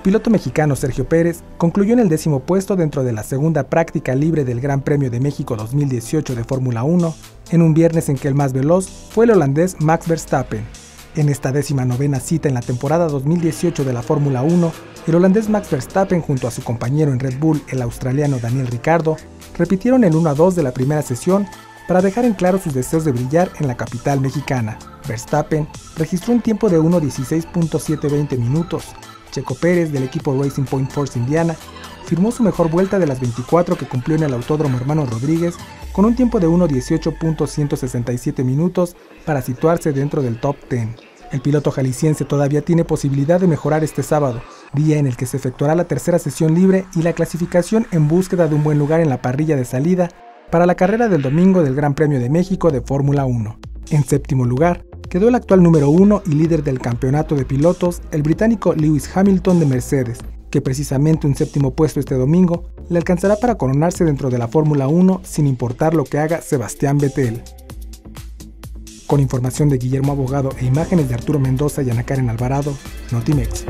piloto mexicano Sergio Pérez concluyó en el décimo puesto dentro de la segunda práctica libre del Gran Premio de México 2018 de Fórmula 1, en un viernes en que el más veloz fue el holandés Max Verstappen. En esta décima novena cita en la temporada 2018 de la Fórmula 1, el holandés Max Verstappen junto a su compañero en Red Bull, el australiano Daniel Ricciardo, repitieron el 1 a 2 de la primera sesión para dejar en claro sus deseos de brillar en la capital mexicana. Verstappen registró un tiempo de 1.16.720 minutos, Checo Pérez del equipo Racing Point Force Indiana firmó su mejor vuelta de las 24 que cumplió en el Autódromo Hermano Rodríguez con un tiempo de 1.18.167 minutos para situarse dentro del top 10. El piloto jalisciense todavía tiene posibilidad de mejorar este sábado, día en el que se efectuará la tercera sesión libre y la clasificación en búsqueda de un buen lugar en la parrilla de salida para la carrera del domingo del Gran Premio de México de Fórmula 1. En séptimo lugar, quedó el actual número uno y líder del campeonato de pilotos, el británico Lewis Hamilton de Mercedes, que precisamente un séptimo puesto este domingo le alcanzará para coronarse dentro de la Fórmula 1 sin importar lo que haga Sebastián Vettel. Con información de Guillermo Abogado e imágenes de Arturo Mendoza y Ana Karen Alvarado, Notimex.